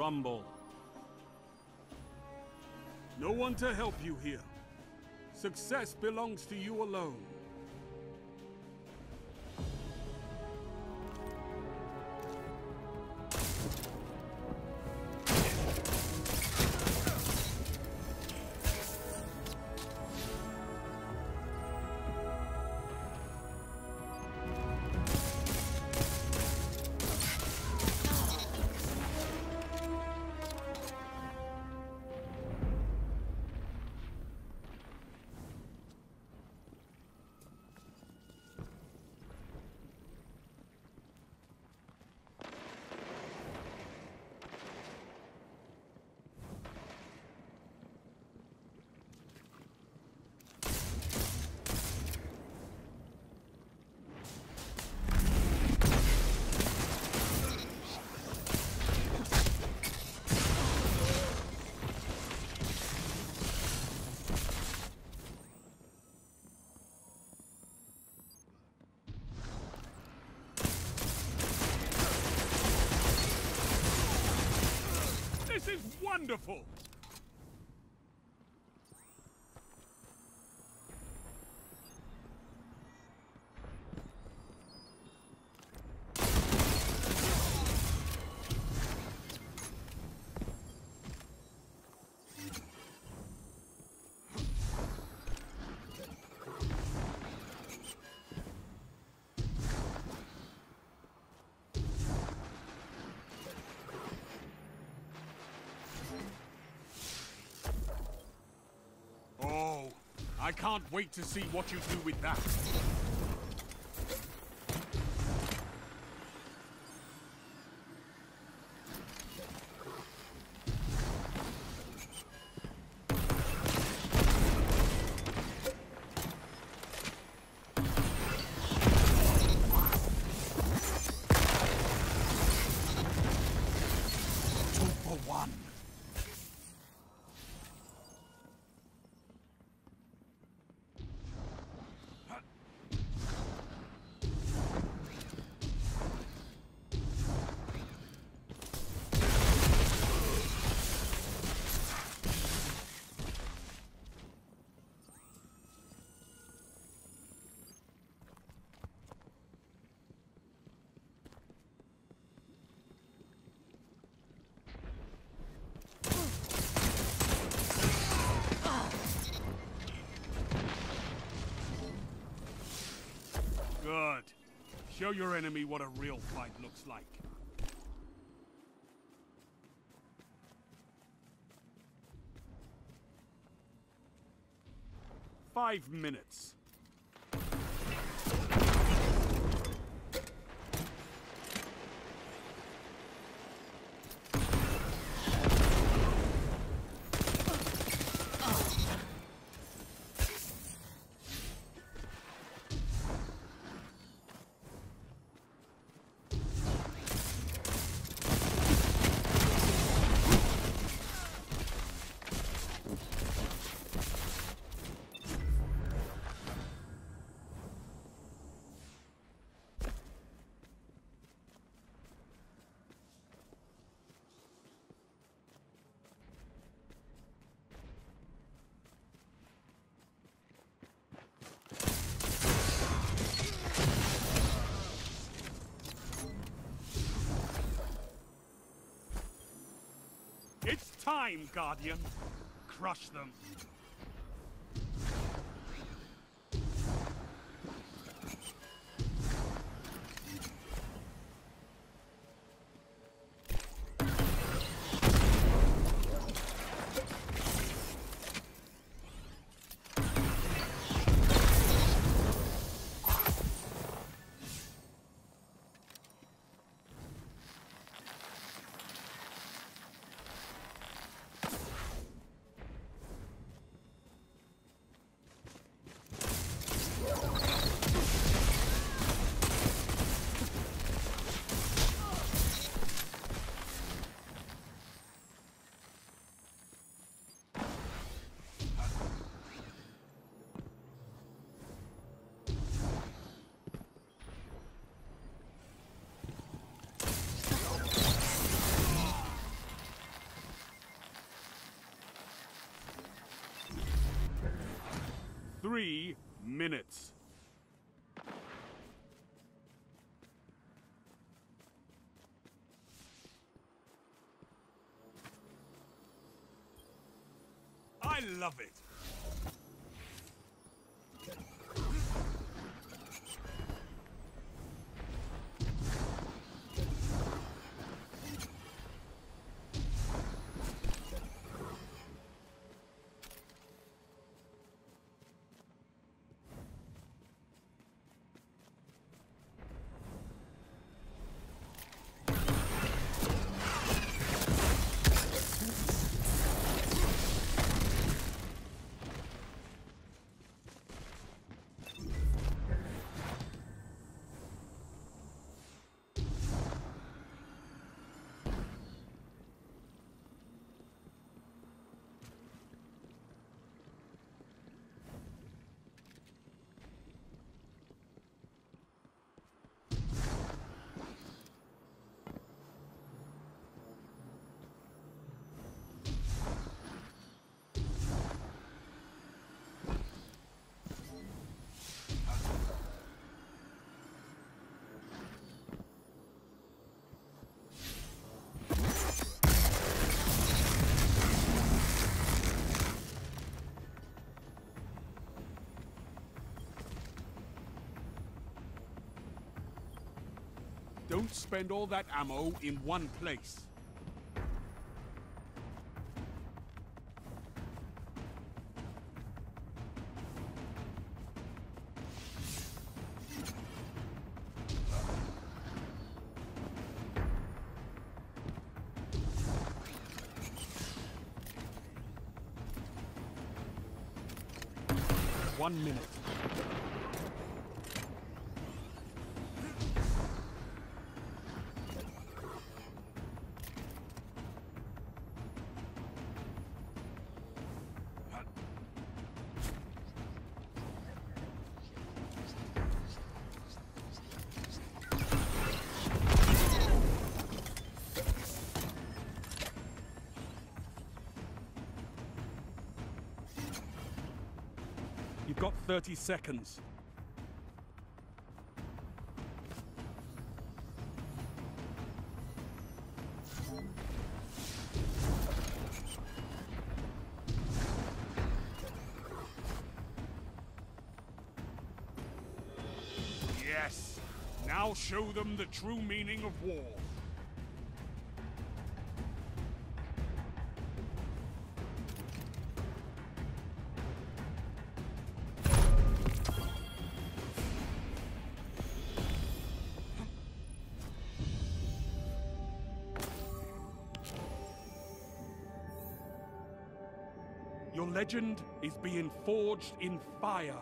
rumble. No one to help you here. Success belongs to you alone. This is wonderful! I can't wait to see what you do with that. Good. Show your enemy what a real fight looks like. Five minutes. It's time, Guardian. Crush them. Three minutes. I love it. Don't spend all that ammo in one place. One minute. You've got 30 seconds. Yes. Now show them the true meaning of war. Legend is being forged in fire.